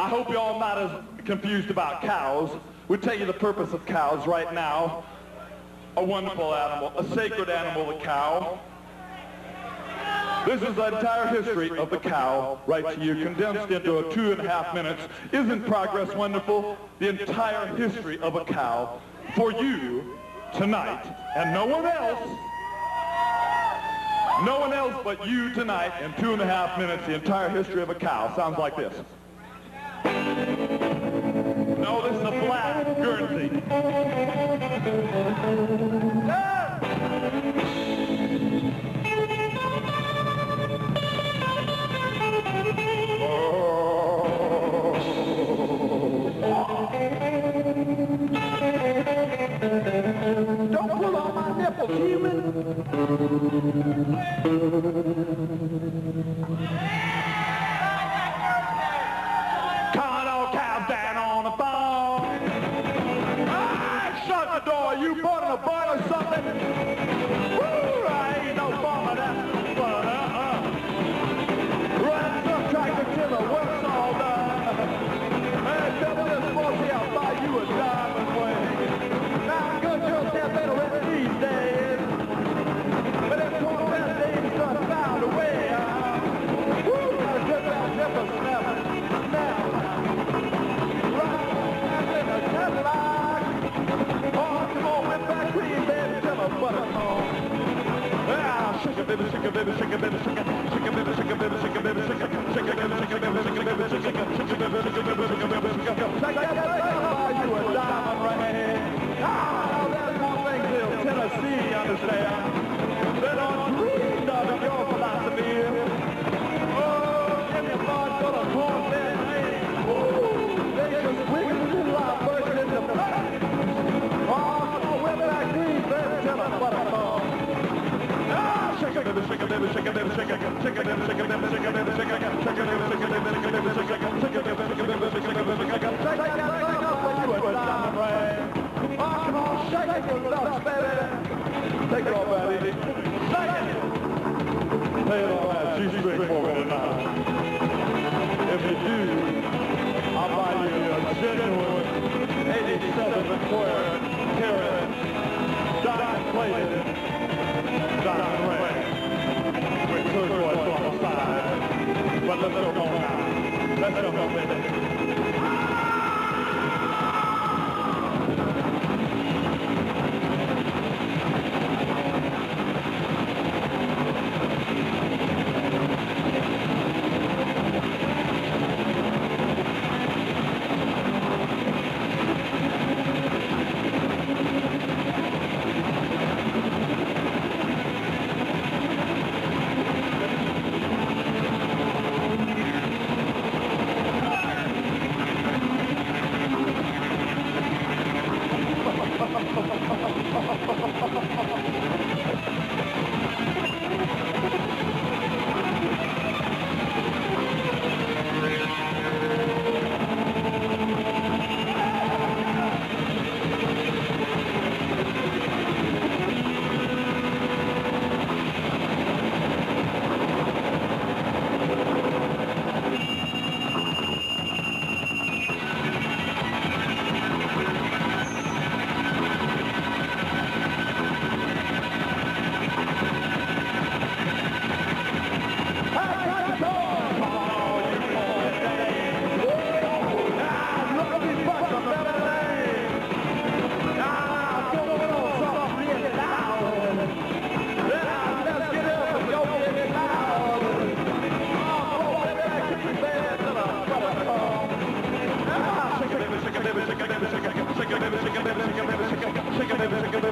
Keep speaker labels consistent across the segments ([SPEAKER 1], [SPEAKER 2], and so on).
[SPEAKER 1] I hope y'all not as confused about cows. We tell you the purpose of cows right now. A wonderful animal, a sacred animal, the cow. This is the entire history of the cow, right to you, condensed into a two and a half minutes. Isn't progress wonderful? The entire history of a cow for you tonight, and no one else. No one else but you tonight in two and a half minutes, the entire history of a cow. Sounds like this. No, this is a flag, Guernsey. Ah! Oh. or something. baby, shake it, baby, shake it, baby, shake it. Take it off, baby. Take it. Take it. だろうかお前。だろうかお前。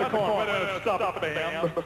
[SPEAKER 1] The corner, stop, stop band.